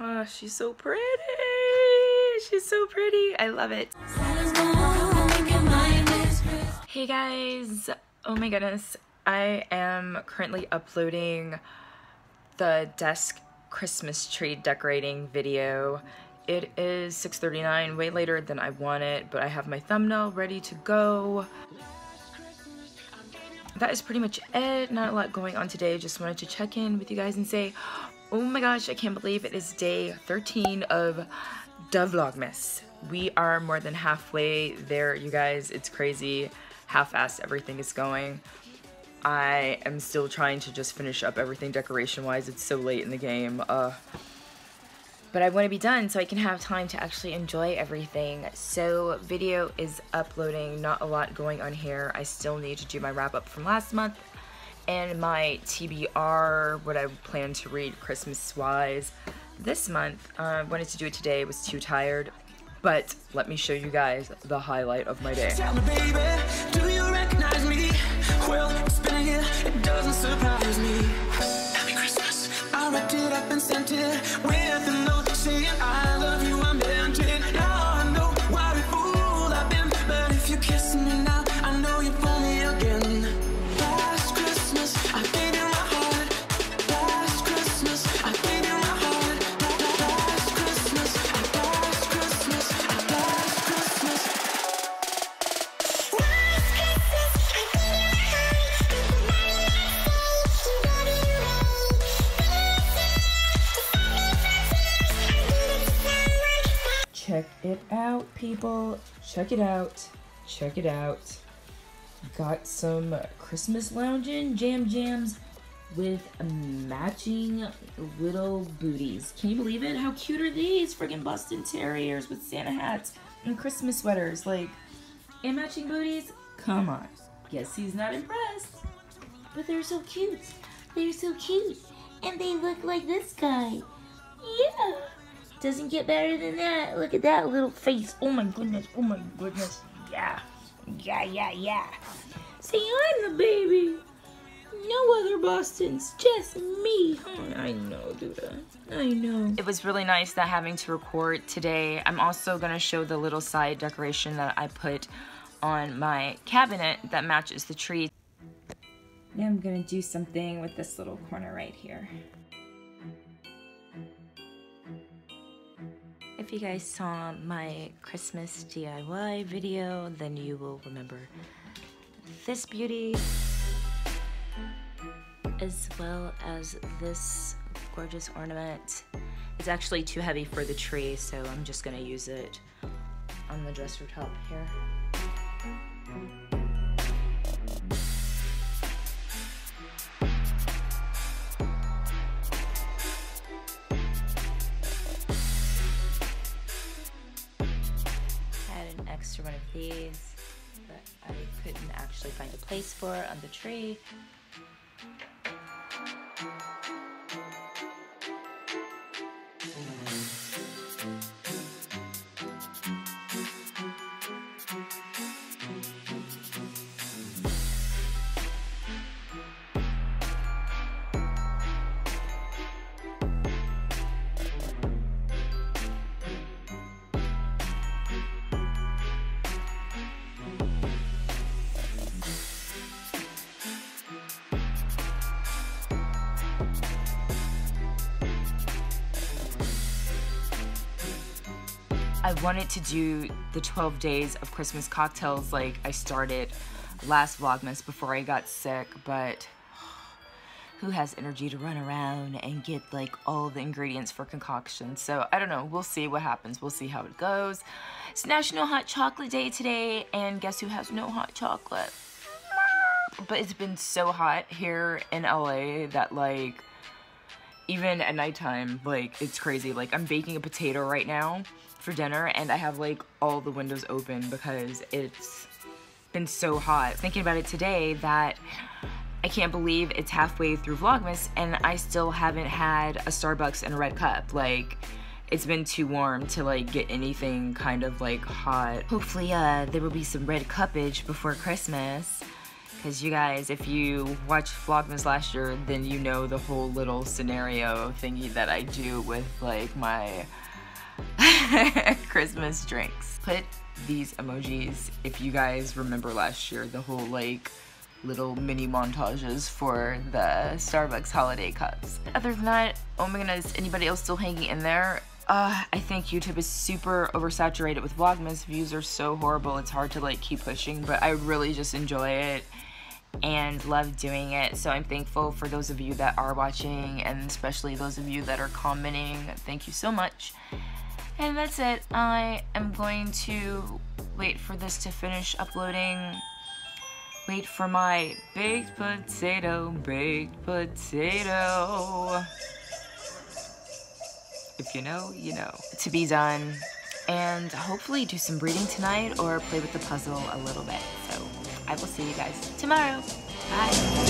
Oh, she's so pretty. She's so pretty. I love it. Hey guys. Oh my goodness. I am currently uploading the desk Christmas tree decorating video. It is 6.39, way later than I wanted, but I have my thumbnail ready to go. That is pretty much it. Not a lot going on today. Just wanted to check in with you guys and say, oh my gosh, I can't believe it is day 13 of Vlogmas. We are more than halfway there, you guys. It's crazy how fast everything is going. I am still trying to just finish up everything decoration-wise. It's so late in the game. Uh, but I want to be done so I can have time to actually enjoy everything. So video is uploading, not a lot going on here. I still need to do my wrap up from last month and my TBR, what I plan to read Christmas-wise this month. I uh, wanted to do it today, was too tired. But let me show you guys the highlight of my day. Check it out, people. Check it out. Check it out. Got some Christmas lounging jam jams with matching little booties. Can you believe it? How cute are these? Friggin' Boston Terriers with Santa hats and Christmas sweaters. Like, and matching booties? Come on. Guess he's not impressed. But they're so cute. They're so cute. And they look like this guy. Yeah. Doesn't get better than that. Look at that little face. Oh my goodness. Oh my goodness. Yeah. Yeah, yeah, yeah. See, I'm the baby. No other Bostons. Just me. Oh, I know, Duda. I know. It was really nice not having to record today. I'm also going to show the little side decoration that I put on my cabinet that matches the tree. Now I'm going to do something with this little corner right here. If you guys saw my Christmas DIY video, then you will remember this beauty as well as this gorgeous ornament. It's actually too heavy for the tree, so I'm just gonna use it on the dresser top here. Extra one of these, but I couldn't actually find a place for on the tree. I wanted to do the 12 days of Christmas cocktails like I started last Vlogmas before I got sick, but who has energy to run around and get like all the ingredients for concoction? So I don't know, we'll see what happens. We'll see how it goes. It's National Hot Chocolate Day today, and guess who has no hot chocolate? But it's been so hot here in LA that like, even at nighttime, like it's crazy. Like I'm baking a potato right now for dinner and I have like all the windows open because it's been so hot. Thinking about it today that I can't believe it's halfway through Vlogmas and I still haven't had a Starbucks and a red cup. Like it's been too warm to like get anything kind of like hot. Hopefully uh there will be some red cuppage before Christmas Because you guys, if you watched Vlogmas last year, then you know the whole little scenario thingy that I do with like my Christmas drinks. Put these emojis if you guys remember last year, the whole like little mini montages for the Starbucks holiday cups. Other than that, oh my goodness, anybody else still hanging in there? Uh, I think YouTube is super oversaturated with Vlogmas. Views are so horrible, it's hard to like keep pushing, but I really just enjoy it and love doing it. So I'm thankful for those of you that are watching and especially those of you that are commenting. Thank you so much. And that's it. I am going to wait for this to finish uploading. Wait for my baked potato, baked potato. If you know, you know. To be done. And hopefully do some breathing tonight or play with the puzzle a little bit. So I will see you guys tomorrow. Bye.